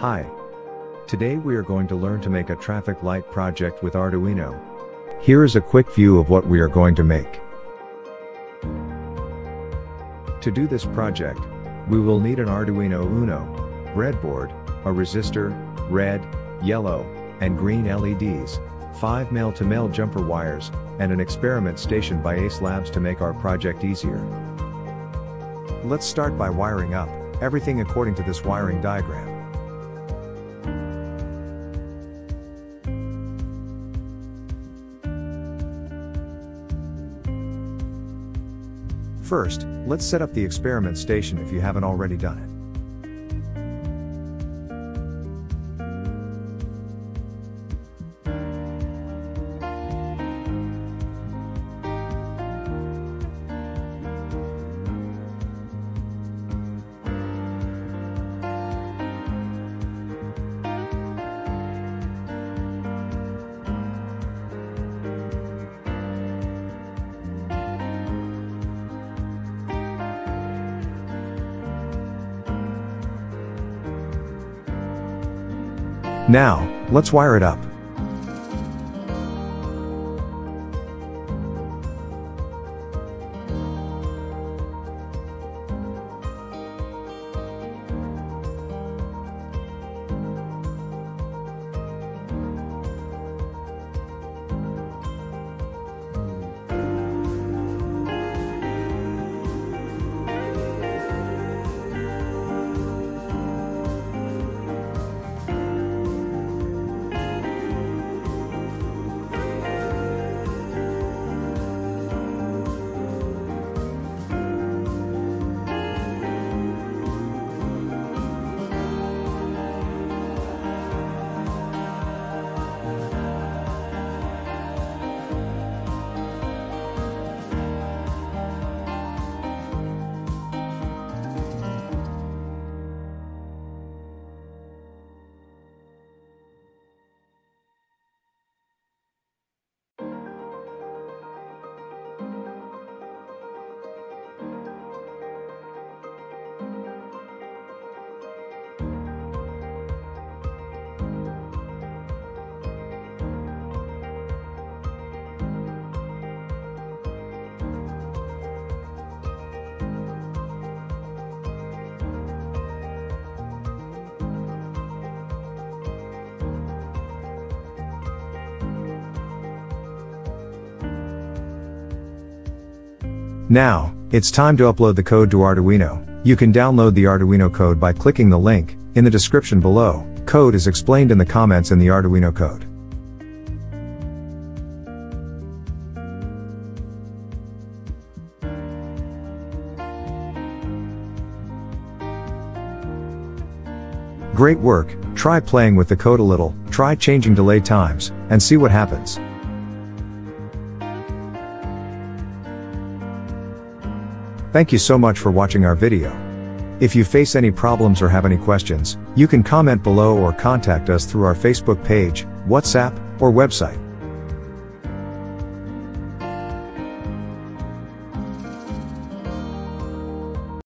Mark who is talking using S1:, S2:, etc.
S1: Hi. Today we are going to learn to make a traffic light project with Arduino. Here is a quick view of what we are going to make. To do this project, we will need an Arduino Uno, breadboard, a resistor, red, yellow, and green LEDs, 5 male-to-male jumper wires, and an experiment station by Ace Labs to make our project easier. Let's start by wiring up, everything according to this wiring diagram. First, let's set up the experiment station if you haven't already done it. Now, let's wire it up. Now, it's time to upload the code to Arduino. You can download the Arduino code by clicking the link in the description below. Code is explained in the comments in the Arduino code. Great work, try playing with the code a little, try changing delay times, and see what happens. Thank you so much for watching our video. If you face any problems or have any questions, you can comment below or contact us through our Facebook page, WhatsApp, or website.